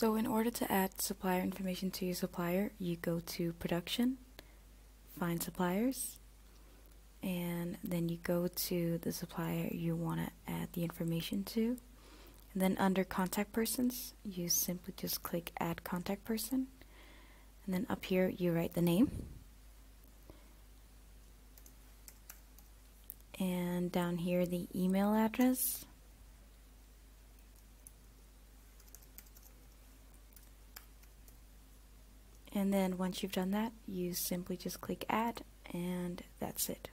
So in order to add supplier information to your supplier, you go to production, find suppliers, and then you go to the supplier you want to add the information to. And then under contact persons, you simply just click add contact person. And then up here, you write the name. And down here, the email address. And then once you've done that, you simply just click add and that's it.